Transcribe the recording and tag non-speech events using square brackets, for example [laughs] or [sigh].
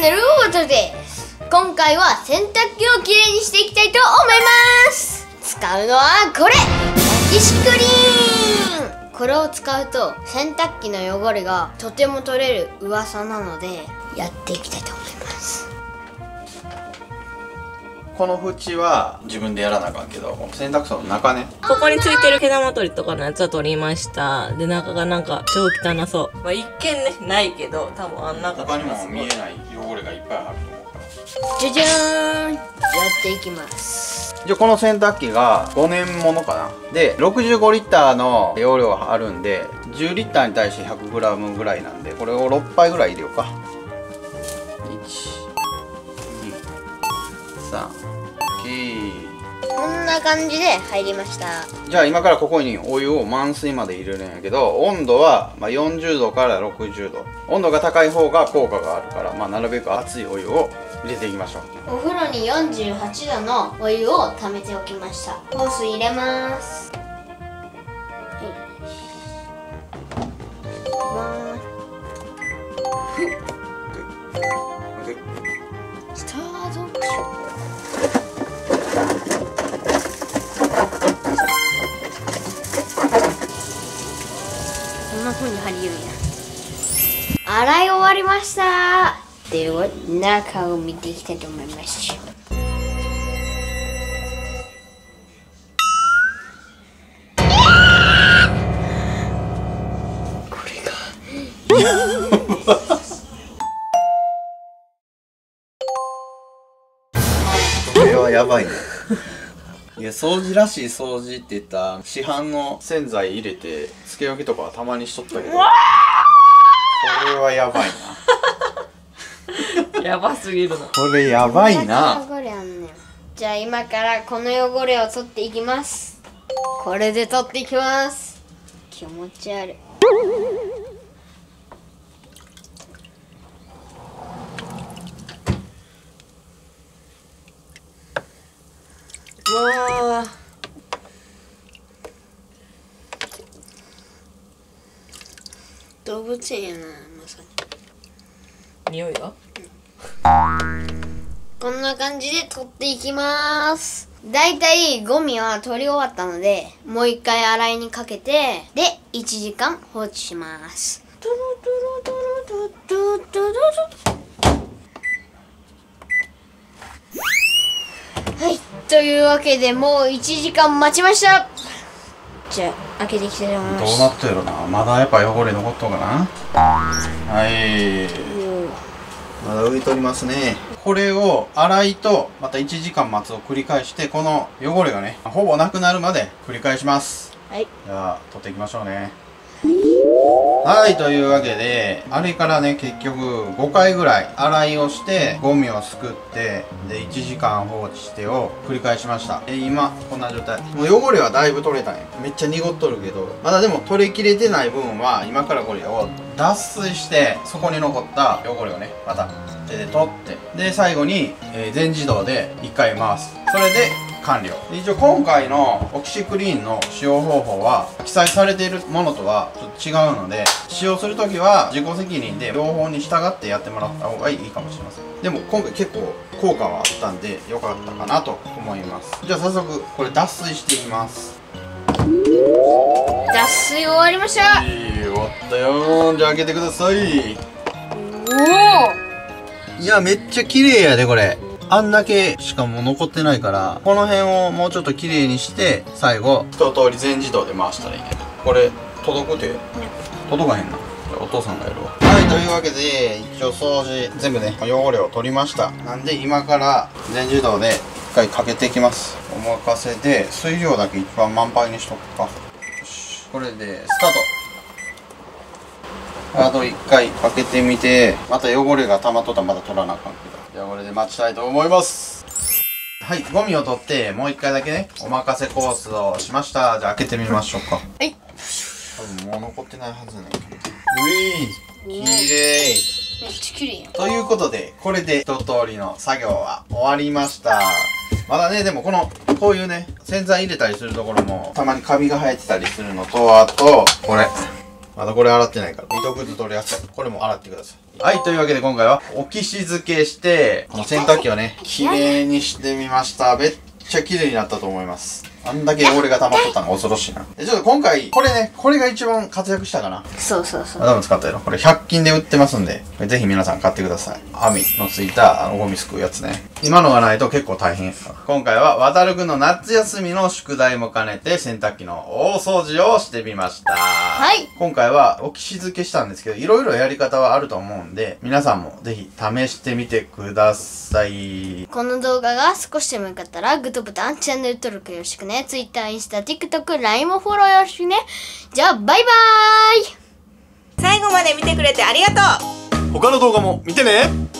ネルウートです今回は洗濯機をきれいにしていきたいと思います。使うのはこれ焼きシクリーン。これを使うと洗濯機の汚れがとても取れる噂なのでやっていきたいと思います。この縁は自分でやらなあかんけど洗濯槽の中ね。ここについてる毛玉取りとかのやつは取りました。で中がなんか超汚そう。まあ一見ねないけど多分あん中他にも見えない汚れがいっぱいあると思うから。じゃじゃーん。やっていきます。じゃあこの洗濯機が5年ものかな。で65リッターの容量があるんで10リッターに対して 100g ぐらいなんでこれを6杯ぐらい入れようか123こんな感じで入りました。じゃあ今からここにお湯を満水まで入れるんやけど温度はま40度から60度。温度が高い方が効果があるから、まあ、なるべく熱いお湯を入れていきましょう。お風呂に48度のお湯を溜めておきました。ホース入れます。ス風に貼り入れるんや。洗い終わりました。では中を見ていきたいと思います。これ [laughs] はやばいね。いや掃除らしい掃除って言ったら市販の洗剤入れてつけ置きとかはたまにしとったけどこれはやばいな。[laughs] やばすぎるな。これやばいな汚れあんねん。じゃあ今からこの汚れを取っていきます。これで取っていきます。気持ち悪いわー。動物園やなまさに。匂いは？こんな感じで取っていきます。だいたいゴミは取り終わったのでもう一回洗いにかけてで1時間放置します。トゥルトゥルトゥルトゥルトゥルはいというわけでもう1時間待ちました。じゃあ開けていきたいと思います。どうなったやろな。まだやっぱ汚れ残っとうかな。はい。まだ浮いとりますね。これを洗いとまた1時間待つを繰り返してこの汚れがねほぼなくなるまで繰り返します。はい。じゃあ取っていきましょうねはいというわけであれからね結局5回ぐらい洗いをしてゴミをすくってで1時間放置してを繰り返しました。で今こんな状態。もう汚れはだいぶ取れたんよめっちゃ濁っとるけどまだでも取れきれてない部分は今からこれを脱水してそこに残った汚れをねまた手で取ってで最後に、えー全自動で1回回す。それで完了。で一応今回のオキシクリーンの使用方法は記載されているものとはちょっと違うので使用する時は自己責任で両方に従ってやってもらった方がいいかもしれません。でも今回結構効果はあったんで良かったかなと思います。じゃあ早速これ脱水していきます。脱水終わりましたはい終わったよ。じゃあ開けてください。おいやめっちゃ綺麗やでこれあんだけしかも残ってないからこの辺をもうちょっと綺麗にして最後一通り全自動で回したらいいねこれ届くて届かへんな。お父さんがやるわ。はいというわけで一応掃除全部ね汚れを取りました。なんで今から全自動で一回かけていきます。お任せで水量だけ一番満杯にしとくか。よし。これでスタート。あと1回かけてみてまた汚れが溜まっとったらまた取らなあかん。けどじゃあこれで待ちたいと思います。はいゴミを取ってもう1回だけねお任せコースをしました。じゃあ開けてみましょうか。はい。多分もう残ってないはずねういきれいめっちゃ綺麗やん。ということでこれで一通りの作業は終わりました。まだねでもこのこういうね洗剤入れたりするところもたまにカビが生えてたりするのとあとこれまだこれ洗ってないから。糸くず取るやつこれも洗ってください。はいというわけで今回はオキシ漬けしてこの洗濯機をね綺麗にしてみました。めっちゃ綺麗になったと思いますあんだけ汚れが溜まっとったのが恐ろしいな。でちょっと今回これねこれが一番活躍したかな。そうそうそう。多分使ったやろ。これ100均で売ってますんでぜひ皆さん買ってください。網のついたあのゴミすくうやつね。今のがないと結構大変。今回は渡るくんの夏休みの宿題も兼ねて洗濯機の大掃除をしてみました。はい。今回はオキシ漬けしたんですけどいろいろやり方はあると思うんで皆さんもぜひ試してみてください。この動画が少しでもよかったらグッドボタンチャンネル登録よろしくね。Twitter、インスタ、TikTok、LINE もフォローよろしくね。じゃあバイバーイ。最後まで見てくれてありがとう。他の動画も見てね